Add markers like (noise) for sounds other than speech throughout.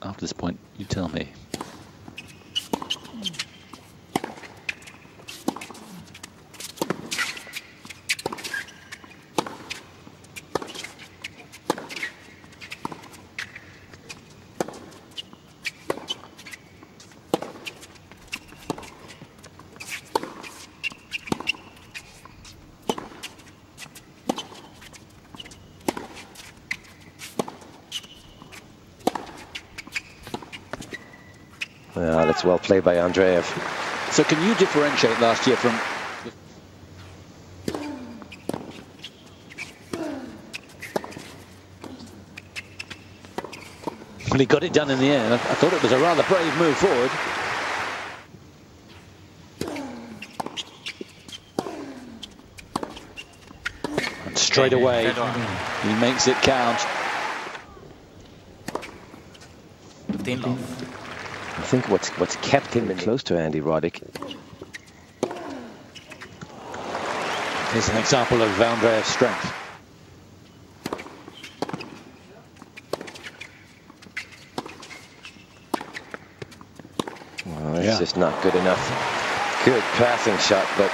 After this point, you tell me. Yeah, that's well played by Andreev. So can you differentiate last year from... Well, he got it done in the air. I, I thought it was a rather brave move forward. And straight away, he makes it count. I think what's what's kept him close to Andy Roddick. Here's an example of Andreev's strength. Well, it's Yeah. just not good enough. Good passing shot, but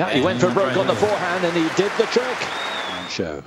Yeah, he went for broke on the forehand and he did the trick. Show.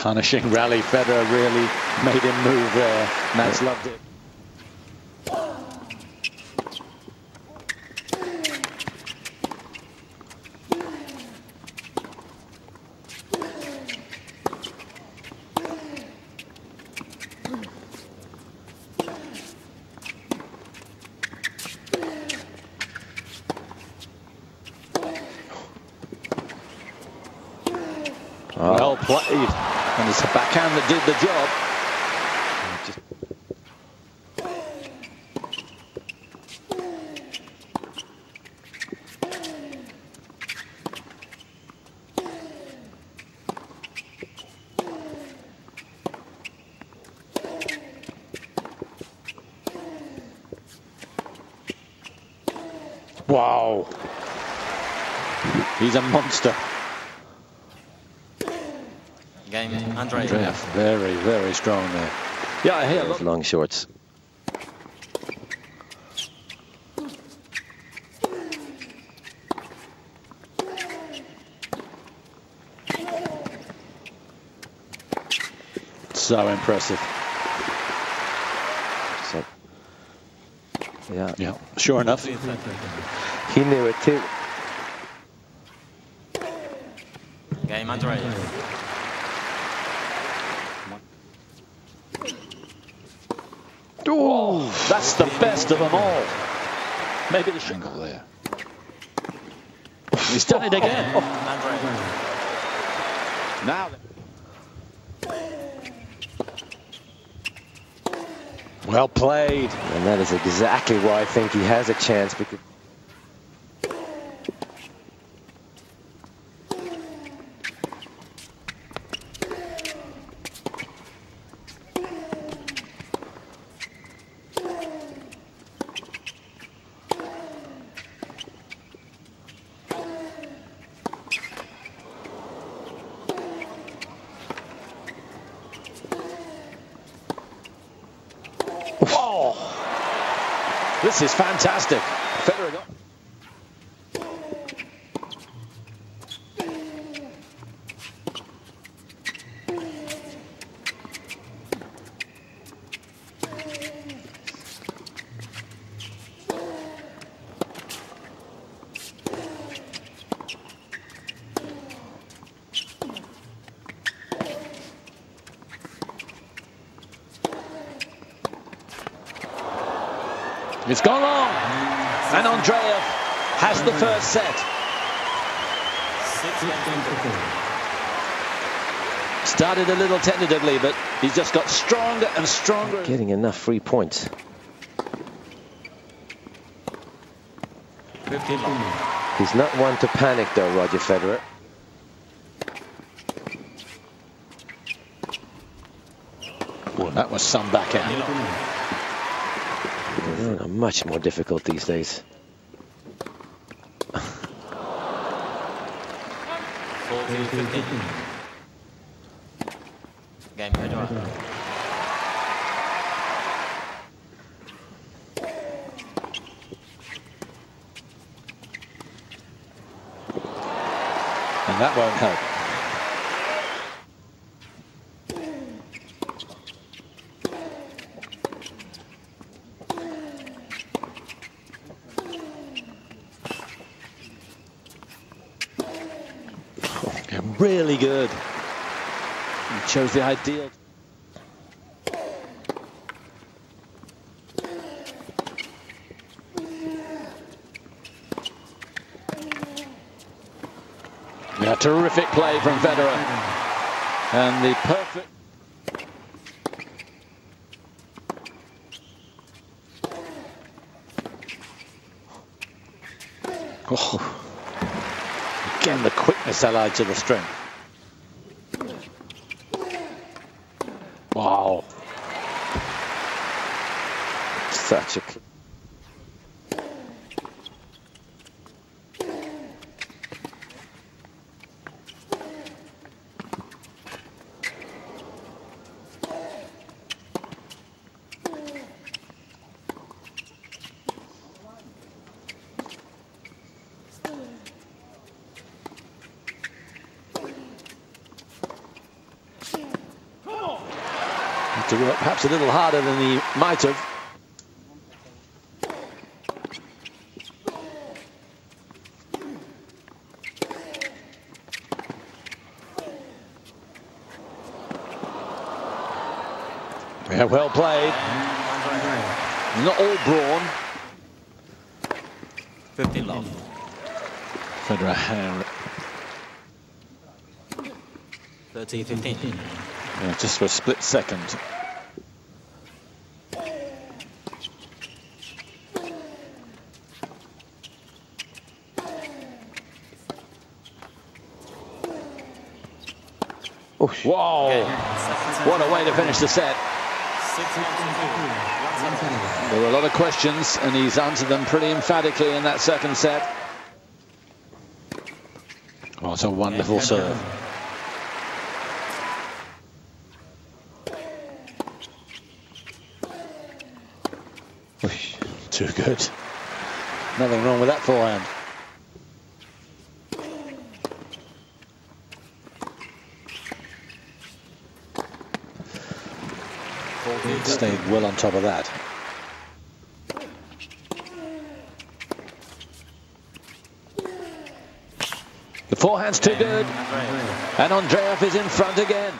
Punishing rally. Federer really made him move there. Nats loved it. oh, Well played. And it's a backhand that did the job. Wow. He's a monster. Game, Andre. Andreev, very, very strong there. Yeah, I hear a long shorts. So impressive. So, yeah, Yeah, sure enough. he knew it too. Game, Andre. That's the best of them all. Maybe the shingle there. He's done it again. Andre. (laughs) Now. Well played. And that is exactly why I think he has a chance because Oh, this is fantastic. Federer got. It's gone long. And Andreev has the first set. Started a little tentatively, but he's just got stronger and stronger. Getting enough free points. He's not one to panic though, Roger Federer. Well, that was some Mm, They're much more difficult these days. 14, 15. Game Federer. And that won't help. Really good. He chose the ideal. Yeah, terrific play from Federer. And the perfect... Again, the quickness allied to the strength. Wow. Such a... to work perhaps a little harder than he might have. Yeah, well played. Not all brawn. 15 love. Federer 13, 15. Yeah, just for a split second. Whoa! What a way to finish the set. There were a lot of questions, and he's answered them pretty emphatically in that second set. Oh, what a wonderful serve. Too good. Nothing wrong with that forehand. Stayed well on top of that. The forehand's too good. And Andreev is in front again.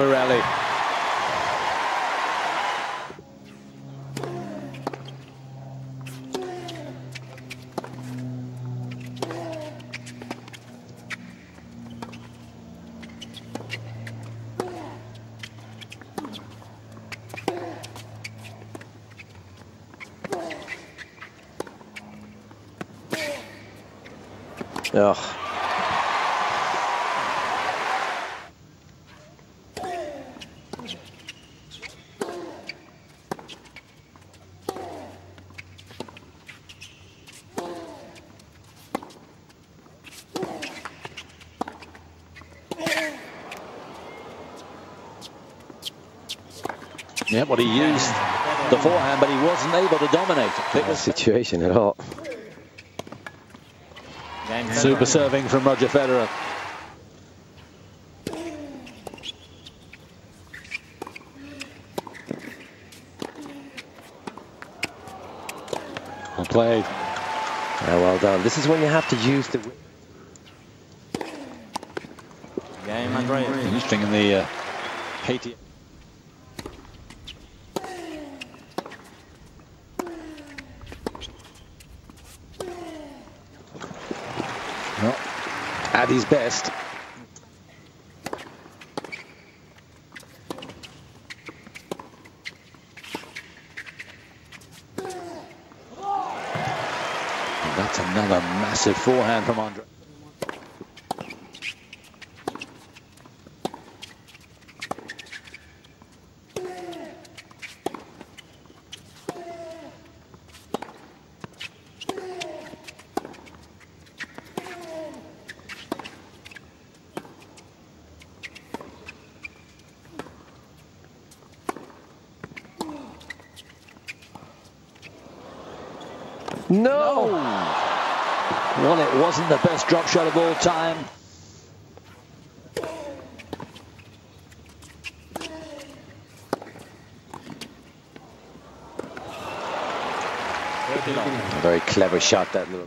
Yeah, beforehand, but he wasn't able to dominate. It was situation at all. Super serving from Roger Federer. Well played. Yeah, well done. This is when you have to use the... Game, Andrea. Interesting in the uh, Haiti... at his best. That's another massive forehand from Andre. No! Well, it wasn't the best drop shot of all time. Very clever shot, that little...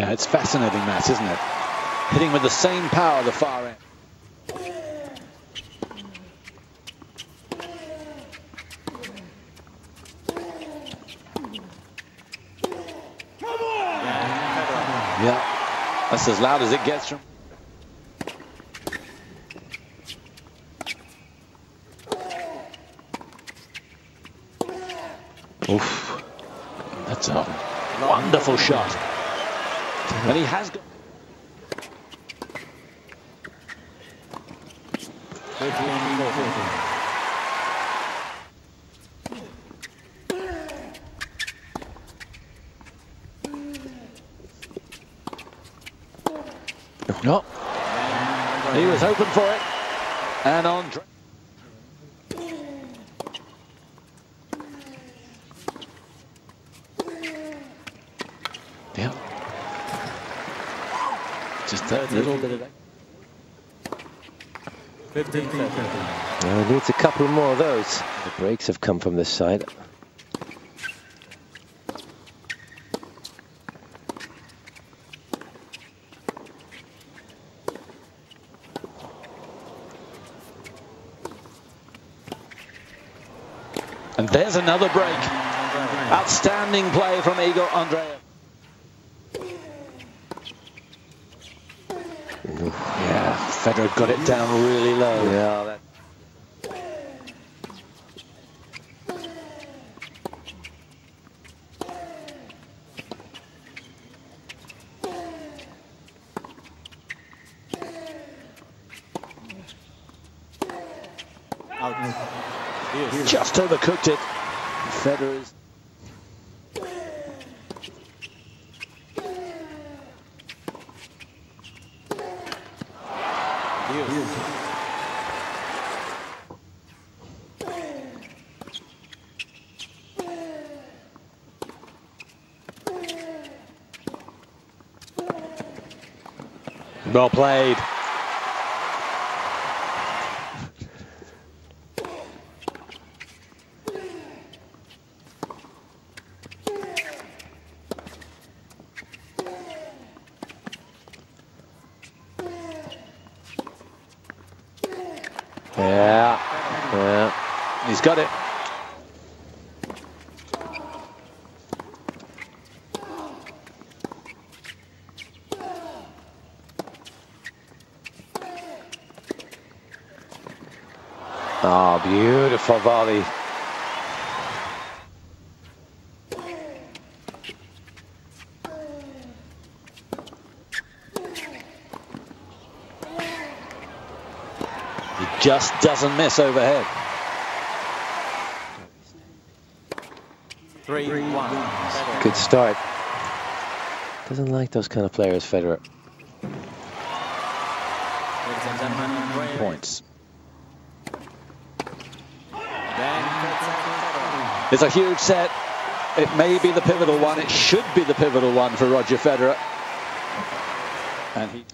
Yeah, it's fascinating, Matt, isn't it? Hitting with the same power the far end. Yeah, that's as loud as it gets from. Oof, that's a wonderful shot. And he has got. No. He was open for it. And on. Yeah. Just a little bit of that. 15 seconds. Well, needs a couple more of those. The breaks have come from this side. And there's another break. Outstanding play from Igor Andreev. Yeah, Federer got it down really low. Yeah, that... Out. Just overcooked it. Well played. Yeah, yeah. He's got it. Oh, beautiful volley. He just doesn't miss overhead. Three, one. Good start. Doesn't like those kind of players, Federer. Ladies and gentlemen, Andreev. Points. Game, third set, Federer. It's a huge set. It may be the pivotal one. It should be the pivotal one for Roger Federer. And he.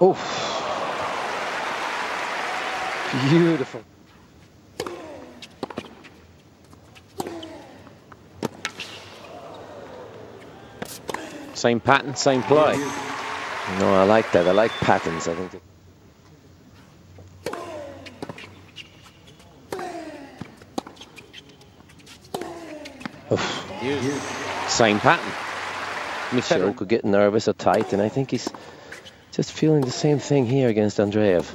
Oh. Beautiful. Same pattern, same play. No, I like that. I like patterns. I think. that- Oof. Same pattern. Michel could get nervous or tight, and I think he's just feeling the same thing here against Andreev.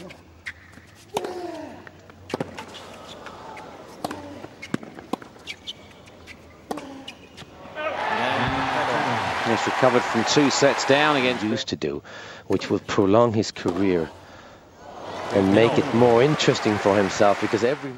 He's recovered from two sets down against. used to do, which will prolong his career and make it more interesting for himself because every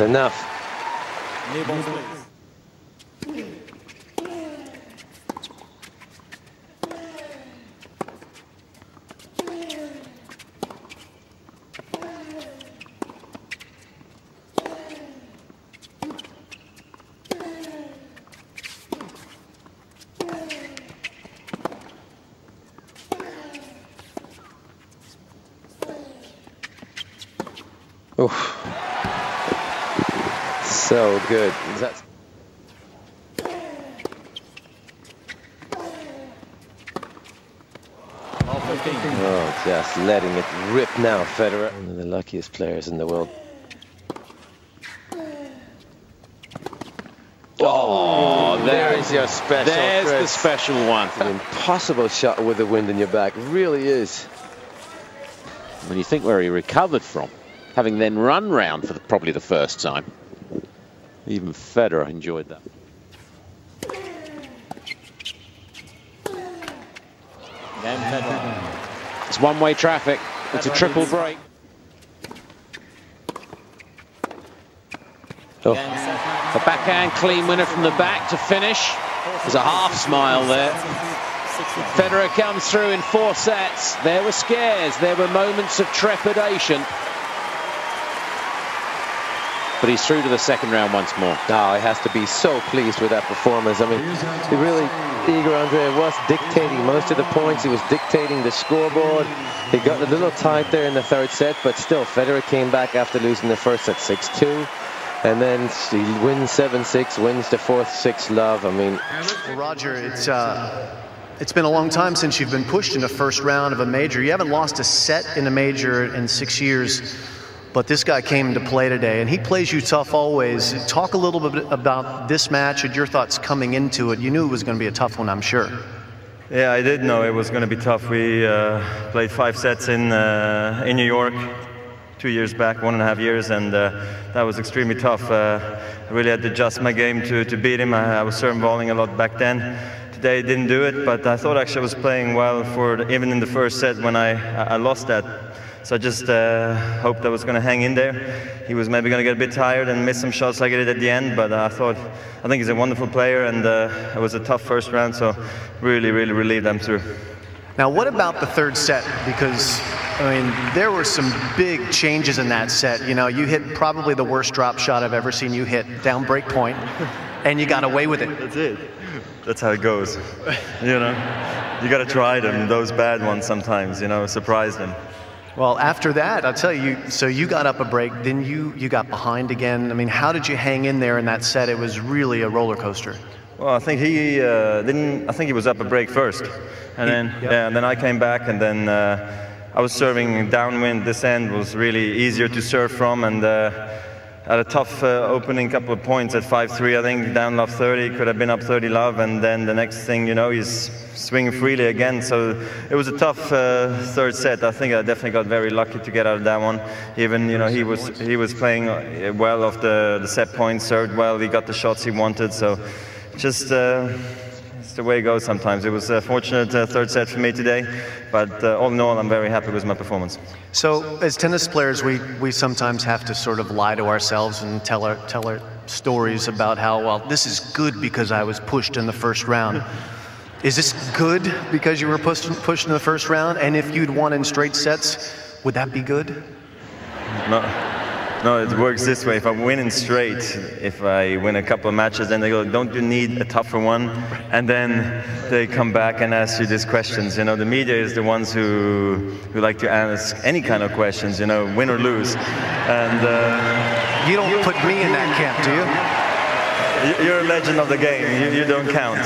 enough. So good. That's All 15. oh, just letting it rip now, Federer. One of the luckiest players in the world. Oh, there is your special. There's the special one. An impossible shot with the wind in your back. Really is. When you think where he recovered from, having then run round for the, probably the first time. Even Federer enjoyed that. It's one-way traffic. It's a triple break. Oh. Game, set, match. A backhand clean winner from the back to finish. There's a half smile there. Federer comes through in four sets. There were scares. There were moments of trepidation. But he's through to the second round once more. Now he has to be so pleased with that performance. I mean, he really, Igor Andreev was dictating most of the points. He was dictating the scoreboard. He got a little tight there in the third set, but still, Federer came back after losing the first set 6-2. And then he wins 7-6, wins the fourth 6 love. I mean, Roger, it's uh, it's been a long time since you've been pushed in the first round of a major. You haven't lost a set in a major in six years, but this guy came into play today, and he plays you tough always. Talk a little bit about this match and your thoughts coming into it. You knew it was going to be a tough one, I'm sure. Yeah, I did know it was going to be tough. We uh, played five sets in uh, in New York two years back, one and a half years, and uh, that was extremely tough. Uh, I really had to adjust my game to, to beat him. I, I was serving balling a lot back then. Today didn't do it, but I thought actually I was playing well for the, even in the first set when I, I lost that. So I just uh, hoped I was going to hang in there. He was maybe going to get a bit tired and miss some shots like I did at the end, but I thought I think he's a wonderful player, and uh, it was a tough first round, so really, really relieved I'm through. Now, what about the third set? Because, I mean, there were some big changes in that set. You know, you hit probably the worst drop shot I've ever seen you hit down break point, and you got away with it. That's it. That's how it goes. You know, you got to try them, those bad ones sometimes. You know, surprise them. Well, after that, I'll tell you. So you got up a break, then you you got behind again. I mean, how did you hang in there in that set? It was really a roller coaster. Well, I think he uh, didn't. I think he was up a break first, and He- then yep. yeah, and then I came back, and then uh, I was serving downwind. This end was really easier to serve from, and uh, had a tough uh, opening couple of points at 5-3. I think down love 30, could have been up 30 love, and then the next thing you know, he's swinging freely again. So it was a tough uh, third set. I think I definitely got very lucky to get out of that one. Even you know he was he was playing uh, well off the the set points, served well. He got the shots he wanted. So just. Uh, it's the way it goes sometimes. It was a fortunate uh, third set for me today, but uh, all in all, I'm very happy with my performance. So, as tennis players, we, we sometimes have to sort of lie to ourselves and tell our, tell our stories about how, well, this is good because I was pushed in the first round. Is this good because you were pushed, pushed in the first round? And if you'd won in straight sets, would that be good? No, no, it works this way. If I'm winning straight, if I win a couple of matches, then they go, "Don't you need a tougher one?" And then they come back and ask you these questions. You know, the media is the ones who who like to ask any kind of questions. You know, win or lose, and. Uh, You don't put me in that camp, do you? You're a legend of the game. You, you don't count.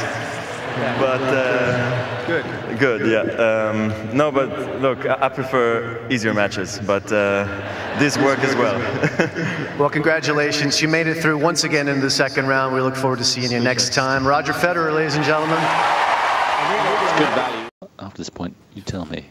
But uh, Good. good, yeah. Um, no, but look, I, I prefer easier matches, but uh, this work as well. (laughs) Well, congratulations. You made it through once again into the second round. We look forward to seeing you next time. Roger Federer, ladies and gentlemen. It's good value. After this point, you tell me.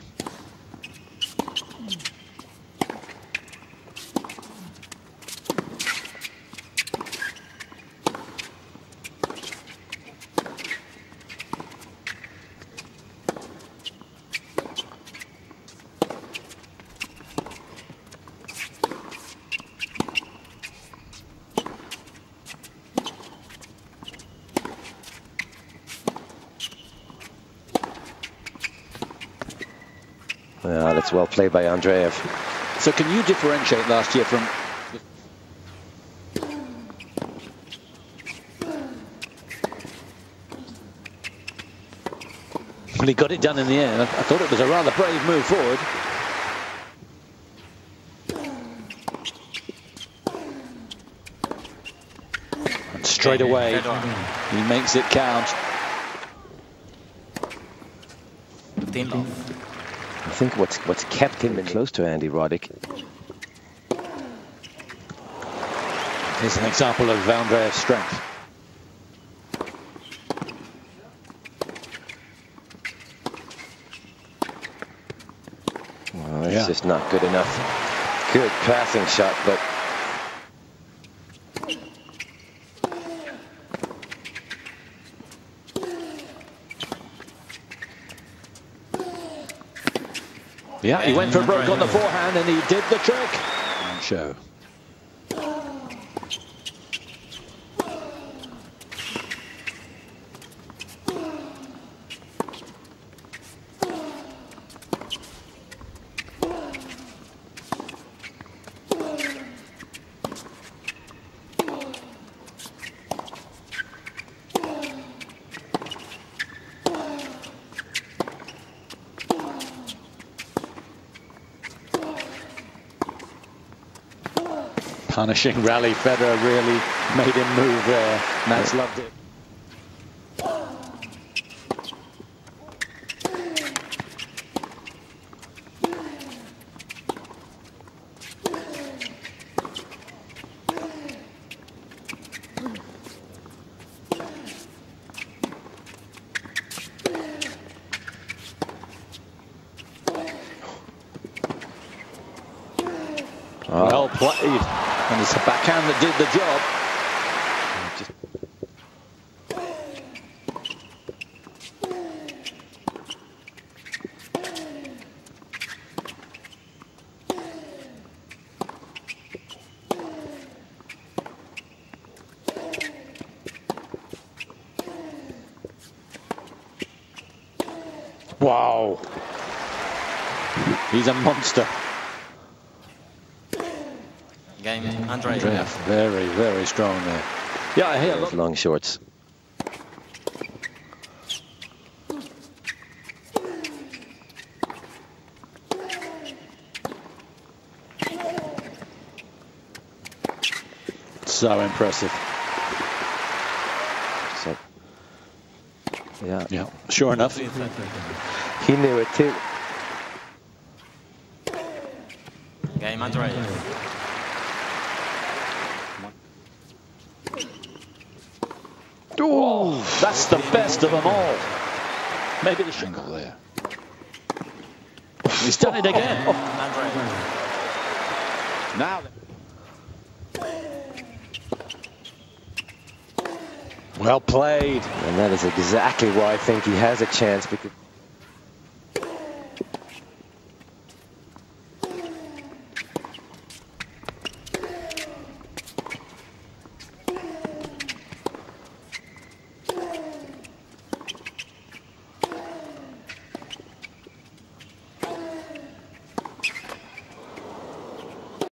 Yeah, that's well played by Andreev. So can you differentiate last year from... Well, he got it done in the end. I, I thought it was a rather brave move forward. And straight away, he makes it count. 15 love. I think what's what's kept him close to Andy Roddick. Here's an example of Andreev's strength. Well, it's Yeah. just not good enough. Good passing shot, but Yeah, he went for broke on the forehand and he did the trick. Show. Punishing rally. Federer really made him move there. Nats loved it. Wow. He's a monster. Game, Andre. Andreev, very, very strong there. Yeah, I hear Those long shorts. So impressive. So, yeah. Yeah sure enough. He knew it too. Game Andrei. Oh, that's the best of them all. Maybe the shingle there. He's done it again. Now. Well played. And that is exactly why I think he has a chance because